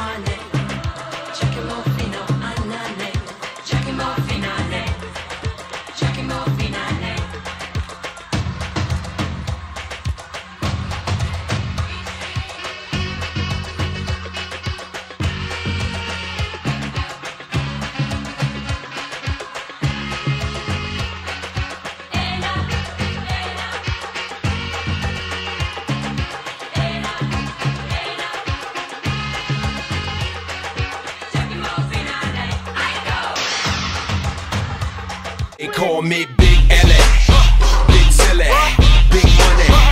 one. They call me Big L.A., Big Silly, Big Money.